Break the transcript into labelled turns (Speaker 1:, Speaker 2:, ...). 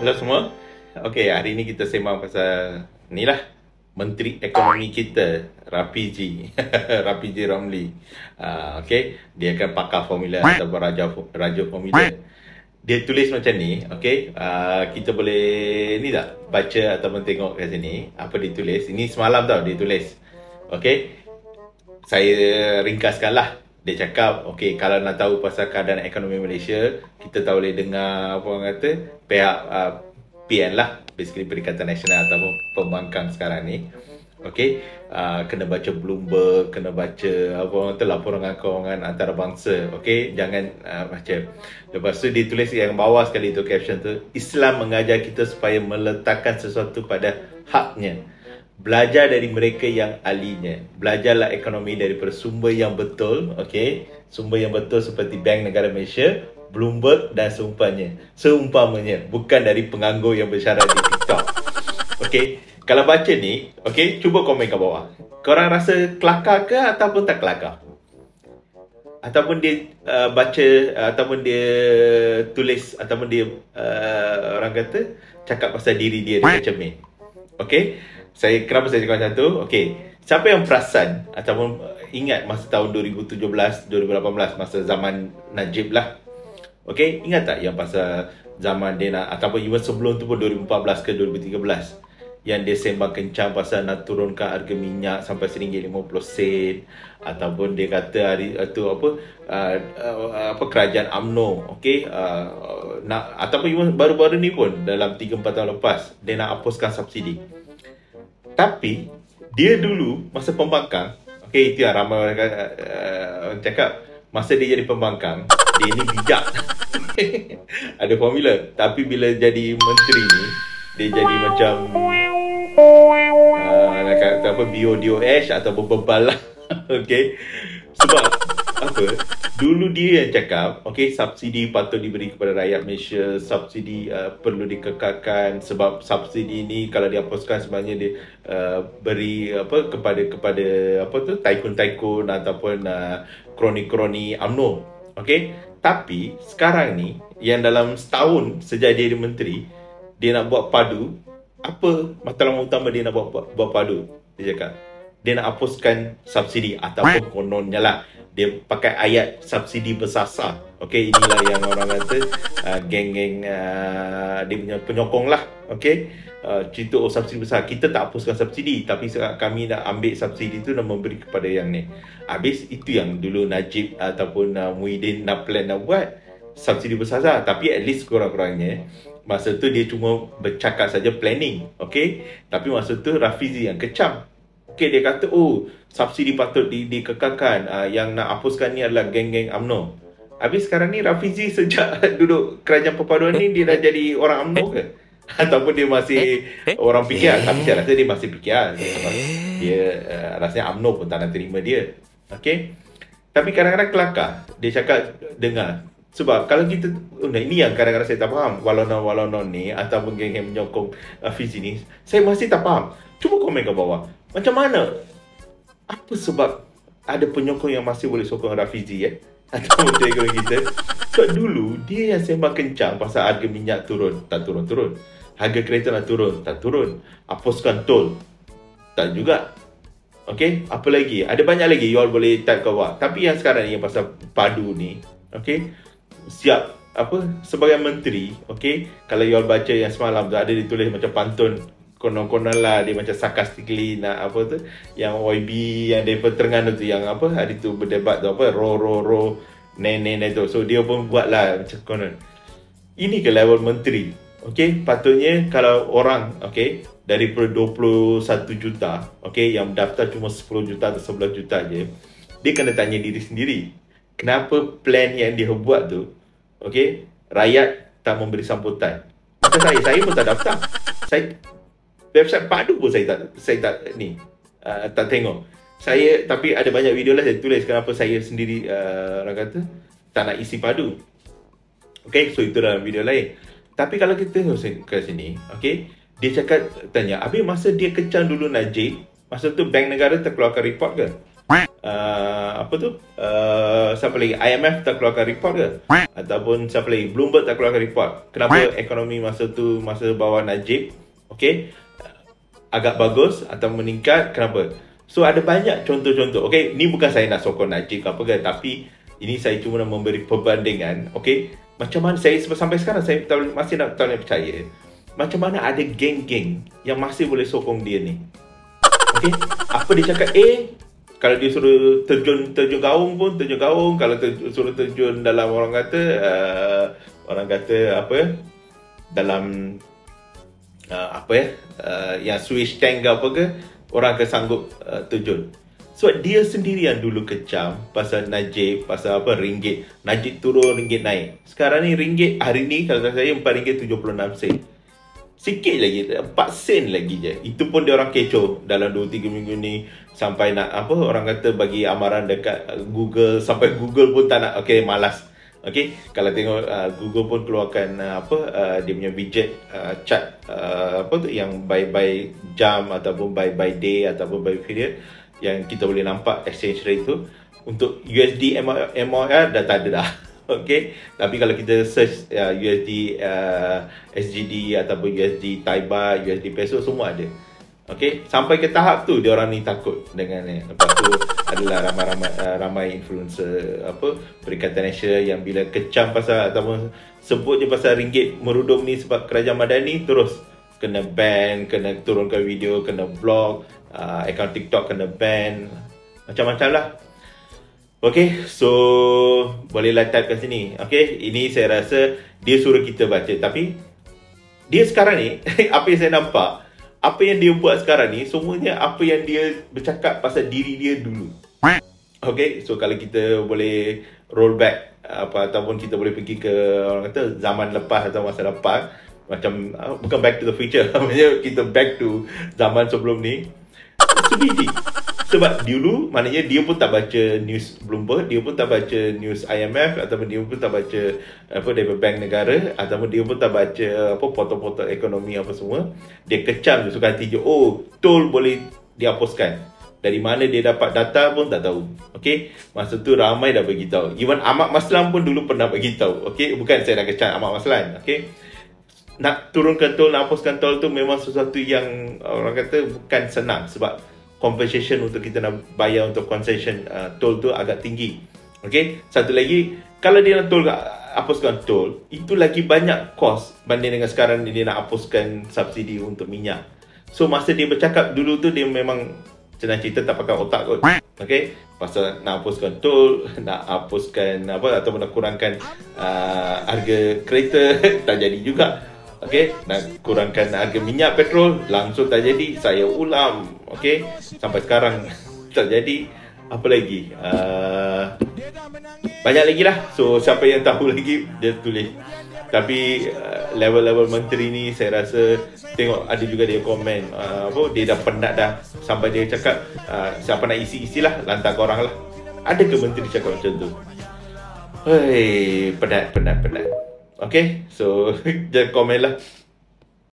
Speaker 1: Hello semua. Okey, hari ni kita sembang pasal ni lah Menteri Ekonomi kita, Rapiji. Rapiji Ramli. Uh, Okey, dia akan pakar formula ataupun raja raja formula. Dia tulis macam ni, okey. Uh, kita boleh ni tak baca ataupun tengok kat sini apa dia tulis. Ini semalam tau dia tulis. Okey. Saya ringkaskan lah dia cakap okey kalau nak tahu pasal keadaan ekonomi Malaysia kita tak boleh dengar apa orang kata pihak uh, PN lah basically Perikatan Nasional ataupun pembangkang sekarang ni. Okey uh, kena baca Bloomberg kena baca apa orang kata laporan keuangan antarabangsa. Okey jangan uh, baca. Lepas tu dia tulis yang bawah sekali tu caption tu Islam mengajar kita supaya meletakkan sesuatu pada haknya belajar dari mereka yang ahlinya. Belajarlah ekonomi dari sumber yang betul, okey? Sumber yang betul seperti Bank Negara Malaysia, Bloomberg dan seumpamanya. Seumpamanya, bukan dari penganggur yang bersyarat di TikTok. Okey, kalau baca ni, okey, cuba komen kat bawah. Korang rasa kelakar ke ataupun tak kelakar? Ataupun dia uh, baca uh, ataupun dia tulis ataupun dia uh, orang kata cakap pasal diri dia dengan cermin. Okey? Saya kenapa saya cakap macam tu? Okey, siapa yang perasan ataupun ingat masa tahun 2017, 2018 masa zaman Najib lah. Okey, ingat tak yang pasal zaman dia nak ataupun even sebelum tu pun 2014 ke 2013 yang dia sembang kencang pasal nak turunkan harga minyak sampai RM1.50 sen ataupun dia kata hari tu apa uh, uh, apa kerajaan AMNO okey uh, nak ataupun baru-baru ni pun dalam 3 4 tahun lepas dia nak hapuskan subsidi tapi dia dulu masa pembangkang, okey itu yang ramai orang uh, cakap masa dia jadi pembangkang, dia ni bijak. Ada formula. Tapi bila jadi menteri ni, dia jadi macam uh, kata apa BODOH atau bebal lah. okey. Sebab apa? Dulu dia yang cakap, okay, subsidi patut diberi kepada rakyat Malaysia, subsidi uh, perlu dikekalkan sebab subsidi ini kalau dihapuskan sebenarnya dia uh, beri apa kepada kepada apa tu tycoon-tycoon ataupun uh, kroni-kroni UMNO. Okay, tapi sekarang ni yang dalam setahun sejak dia jadi menteri, dia nak buat padu, apa matlamat utama dia nak buat, buat padu? Dia cakap, dia nak hapuskan subsidi ataupun kononnya lah dia pakai ayat subsidi bersasar. Okey, inilah yang orang kata uh, geng-geng uh, dia punya penyokong lah. Okey, uh, cerita oh subsidi besar. Kita tak hapuskan subsidi tapi kami nak ambil subsidi tu dan memberi kepada yang ni. Habis itu yang dulu Najib ataupun uh, Muhyiddin nak plan nak buat subsidi bersasar. Tapi at least kurang-kurangnya masa tu dia cuma bercakap saja planning. Okey, tapi masa tu Rafizi yang kecam. Okey, dia kata oh subsidi patut di, dikekalkan. Uh, yang nak hapuskan ni adalah geng-geng UMNO. Habis sekarang ni Rafizi sejak duduk kerajaan perpaduan ni dia dah jadi orang UMNO ke? Ataupun dia masih eh? orang PKR tapi saya rasa dia masih PKR dia uh, rasanya UMNO pun tak nak terima dia. Okay? tapi kadang-kadang kelakar dia cakap dengar. Sebab kalau kita oh, ini yang kadang-kadang saya tak faham. Walonon-walonon ni ataupun geng yang menyokong uh, Fizi ni saya masih tak faham. Cuba komen ke bawah macam mana? Apa sebab ada penyokong yang masih boleh sokong Rafizi eh? Atau ekonomi kita? Sebab dulu dia yang sembang kencang pasal harga minyak turun Tak turun-turun Harga kereta nak turun Tak turun. Hapuskan tol Tak juga. Okay Apa lagi? Ada banyak lagi You all boleh type kat bawah Tapi yang sekarang ni Yang pasal padu ni Okay Siap Apa Sebagai menteri Okay Kalau you all baca yang semalam tu Ada ditulis macam pantun konon-konon lah dia macam sarcastically nak apa tu yang YB yang dia Terengganu tu yang apa hari tu berdebat tu apa ro ro ro nenek tu. So dia pun buat lah macam konon. Ini ke level menteri? Okay patutnya kalau orang okay dari 21 juta okay yang daftar cuma 10 juta atau 11 juta je dia kena tanya diri sendiri kenapa plan yang dia buat tu okay rakyat tak memberi sambutan macam saya saya pun tak daftar. Saya website padu pun saya tak saya tak ni uh, tak tengok. Saya tapi ada banyak video lah saya tulis kenapa saya sendiri uh, orang kata tak nak isi padu. Okay, so itu dalam video lain. Tapi kalau kita tengok ke sini, okay, dia cakap tanya, habis masa dia kecang dulu Najib, masa tu bank negara terkeluarkan report ke? uh, apa tu uh, siapa lagi IMF tak keluarkan report ke ataupun siapa lagi Bloomberg tak keluarkan report kenapa ekonomi masa tu masa bawah Najib okey agak bagus atau meningkat kenapa? So ada banyak contoh-contoh okey ni bukan saya nak sokong Najib ke apa ke tapi ini saya cuma nak memberi perbandingan okey macam mana saya sampai sekarang saya masih nak tak percaya macam mana ada geng-geng yang masih boleh sokong dia ni? Okey apa dia cakap A kalau dia suruh terjun terjun gaung pun terjun gaung. Kalau ter, suruh terjun dalam orang kata uh, orang kata apa? Dalam uh, apa ya uh, yang switch tank ke apa ke orang akan sanggup uh, terjun So dia sendiri yang dulu kecam pasal Najib, pasal apa ringgit. Najib turun, ringgit naik. Sekarang ni ringgit hari ni kalau tak saya 4 ringgit 76 sen. Sikit lagi, 4 sen lagi je. Itu pun dia orang kecoh dalam 2-3 minggu ni. Sampai nak apa orang kata bagi amaran dekat Google. Sampai Google pun tak nak, okay malas. Okay, kalau tengok uh, Google pun keluarkan uh, apa uh, dia punya widget uh, chart uh, apa tu yang by by jam ataupun by by day ataupun by period yang kita boleh nampak exchange rate tu untuk USD MOR dah tak ada dah Okay, tapi kalau kita search uh, USD uh, SGD ataupun USD Thai Baht, USD Peso semua ada. Okay, sampai ke tahap tu dia orang ni takut dengan ni. Lepas tu adalah ramai-ramai uh, ramai influencer apa Perikatan Asia yang bila kecam pasal ataupun sebut je pasal ringgit merudum ni sebab kerajaan Madani terus kena ban, kena turunkan video, kena blog, uh, account TikTok kena ban macam-macam lah Okay, so bolehlah type kat sini Okay, ini saya rasa dia suruh kita baca Tapi dia sekarang ni, apa yang saya nampak Apa yang dia buat sekarang ni Semuanya apa yang dia bercakap pasal diri dia dulu. Okay, so kalau kita boleh roll back apa Ataupun kita boleh pergi ke orang kata zaman lepas atau masa lepas Macam, uh, bukan back to the future Maksudnya kita back to zaman sebelum ni sebab dulu maknanya dia pun tak baca news Bloomberg dia pun tak baca news IMF ataupun dia pun tak baca apa dari bank negara ataupun dia pun tak baca apa portal-portal ekonomi apa semua. Dia kecam suka hati je oh tol boleh dihapuskan. Dari mana dia dapat data pun tak tahu okey? Masa tu ramai dah bagi tahu. Even Ahmad Maslan pun dulu pernah bagi tahu okey? Bukan saya nak kecam Ahmad Maslan okey? Nak turunkan tol nak hapuskan tol tu memang sesuatu yang orang kata bukan senang sebab compensation untuk kita nak bayar untuk concession uh, tol tu agak tinggi. Okay, satu lagi, kalau dia nak tol, hapuskan tol, itu lagi banyak cost banding dengan sekarang dia nak hapuskan subsidi untuk minyak. So, masa dia bercakap dulu tu, dia memang senang cerita tak pakai otak kot. Okay, pasal nak hapuskan tol, nak hapuskan apa, atau nak kurangkan uh, harga kereta, tak jadi juga. Okey, nak kurangkan harga minyak petrol langsung tak jadi. Saya ulam. Okey, sampai sekarang tak jadi. Apa lagi? Uh, banyak lagi lah. So, siapa yang tahu lagi, dia tulis. Tapi uh, level-level menteri ni saya rasa tengok ada juga dia komen uh, apa dia dah penat dah sampai dia cakap uh, siapa nak isi isilah lantar korang lah. Ada ke menteri cakap macam tu? Hei, penat penat penat. Okay, so jangan komen lah.